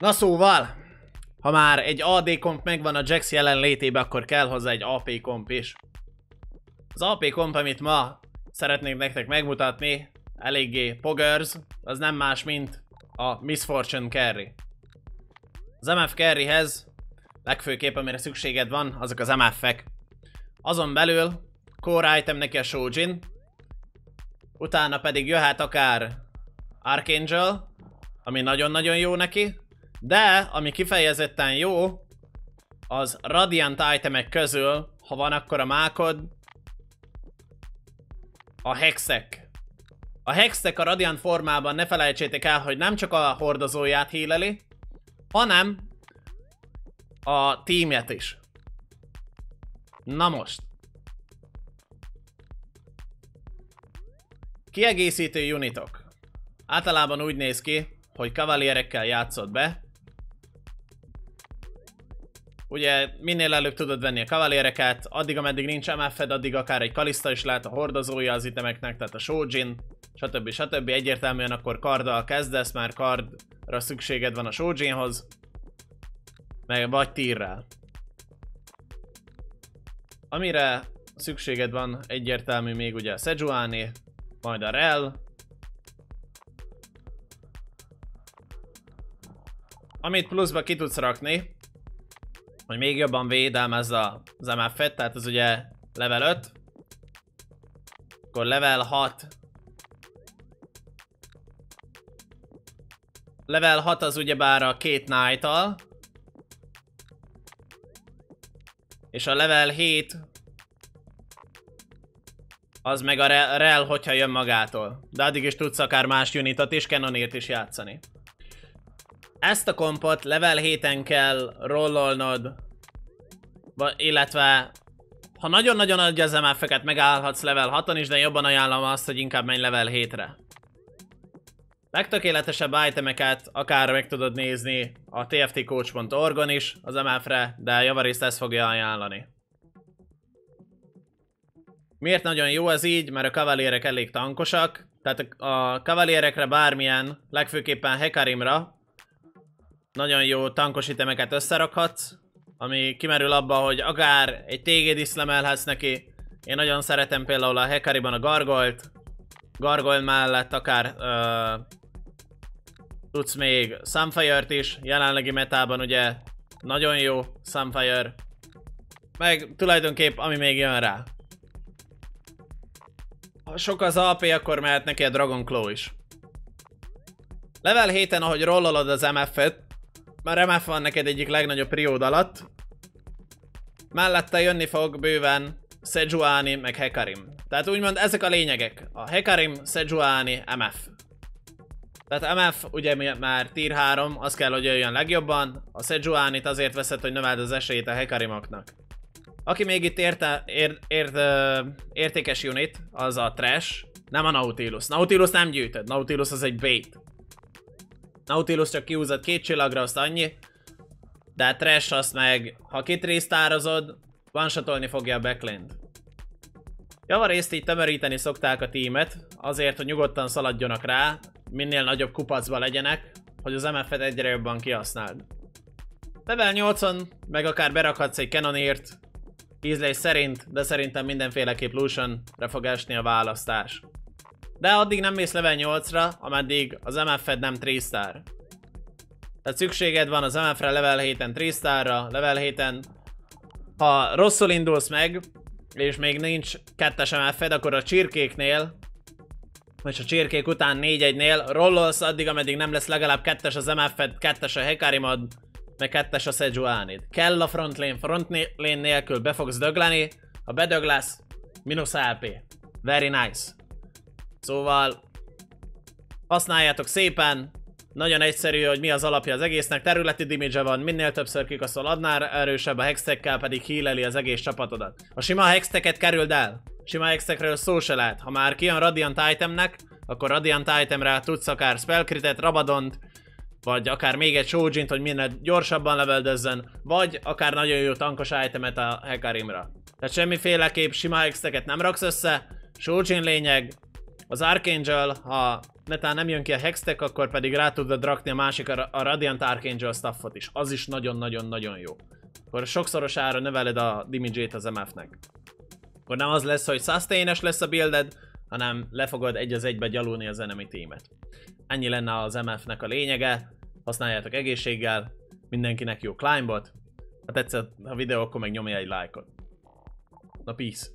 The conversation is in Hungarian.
Na szóval, ha már egy AD komp megvan a Jax jelenlétében, akkor kell hozzá egy AP komp is. Az AP komp, amit ma szeretnék nektek megmutatni, eléggé poggers, az nem más, mint a Misfortune Carry. Az MF Carryhez legfőképp amire szükséged van, azok az MF-ek. Azon belül core item neki a Shojin, utána pedig jöhet akár Archangel, ami nagyon-nagyon jó neki, de ami kifejezetten jó, az Radiant itemek közül, ha van akkor a mákod, a hexek. A hexek a Radiant formában ne felejtsétek el, hogy nem csak a hordozóját híleli, hanem a teamjet is. Na most. Kiegészítő unitok. Általában úgy néz ki, hogy kavalierekkel játszott be. Ugye minél előbb tudod venni a kavaliereket, addig ameddig nincs MF-ed, addig akár egy Kalista is lehet a hordozója az itemeknek, tehát a Shojin, stb. stb. Egyértelműen akkor karddal kezdesz, már kardra szükséged van a Shojinhoz, meg vagy tírrel. Amire szükséged van egyértelmű még ugye a Sejuani, majd a Rel. Amit pluszba ki tudsz rakni, hogy még jobban védelmezze az MF-et, tehát ez ugye level 5. Akkor level 6. Level 6 az ugyebár a két knight -al. És a level 7 az meg a rel, hogyha jön magától. De addig is tudsz akár más unitot is, Canonért is játszani. Ezt a kompot level 7-en kell rollolnod, illetve ha nagyon-nagyon adja az MF-eket, megállhatsz level 6-on is, de jobban ajánlom azt, hogy inkább menj level 7-re. Legtökéletesebb itemeket akár meg tudod nézni a tftcoach.org-on is az MF-re, de javarészt ezt fogja ajánlani. Miért nagyon jó ez így? Mert a kavalérek elég tankosak, tehát a kavalierekre bármilyen, legfőképpen Hekarimra nagyon jó tankos itemeket összerakhatsz, ami kimerül abba, hogy akár egy téged is lemelhetsz neki. Én nagyon szeretem például a Hekariban a Gargolt, Gargoyle mellett akár uh, tudsz még Sunfire-t is, jelenlegi metában ugye nagyon jó Sunfire, meg tulajdonképp ami még jön rá. Ha sok az AP, akkor mehet neki a Dragon Claw is. Level 7-en, ahogy rollolod az MF-et, már MF van neked egyik legnagyobb periód alatt, mellette jönni fog bőven Sejuani meg Hekarim. Tehát úgymond ezek a lényegek. A Hekarim, Sejuani, MF. Tehát MF ugye már tier 3, az kell, hogy jöjjön legjobban. A Sejuani-t azért veszed, hogy növeld az esélyt a Hekarimoknak. Aki még itt érte, ér, ért, értékes unit, az a Trash, nem a Nautilus. Nautilus nem gyűjtöd, Nautilus az egy bait. Nautilus csak kiúzott két csillagra, azt annyi. De a Trash azt meg, ha kitrésztározod, one fogja a backlane Javarészt így tömöríteni szokták a tímet, azért, hogy nyugodtan szaladjonak rá, minél nagyobb kupacba legyenek, hogy az MF-et egyre jobban kihasználd. Level 80, meg akár berakhatsz egy Canonért, ízlés szerint, de szerintem mindenféleképp Lucian-re fog esni a választás. De addig nem mész level 8-ra, ameddig az MF-ed nem 3 star. Tehát szükséged van az MF-re level 7-en 3 starra, level 7-en ha rosszul indulsz meg, és még nincs kettes MF-ed, akkor a csirkéknél, vagy a csirkék után 4-1-nél rollolsz addig, ameddig nem lesz legalább kettes az MF-ed, kettes a Hekarimod, meg kettes a Sejuanid. Kell a frontlane, frontlane nélkül be fogsz dögleni, ha bedög lesz, minusz AP. Very nice. Szóval használjátok szépen, nagyon egyszerű, hogy mi az alapja az egésznek, területi damage van, minél többször kikaszol, annál erősebb a hextekkel pedig híleli az egész csapatodat. A sima hexteket kerüld el, sima hextekről szó se lehet. Ha már kijön Radiant itemnek, akkor Radiant itemre tudsz akár spellcritet, Rabadont, vagy akár még egy Shojin, hogy minél gyorsabban leveldezzen, vagy akár nagyon jó tankos itemet a Hekarimra. Tehát semmiféleképp sima hexteket nem raksz össze, Shojin lényeg, az Archangel, ha netán nem jön ki a Hextech, akkor pedig rá tudod rakni a másik, a, Radiant Archangel staffot is. Az is nagyon-nagyon-nagyon jó. Akkor sokszorosára növeled a damage az MF-nek. Akkor nem az lesz, hogy sustain lesz a builded, hanem le fogod egy az egybe gyalulni az enemy teamet. Ennyi lenne az MF-nek a lényege. Használjátok egészséggel, mindenkinek jó climbot. Ha tetszett a videó, akkor meg nyomja egy lájkot. Na peace!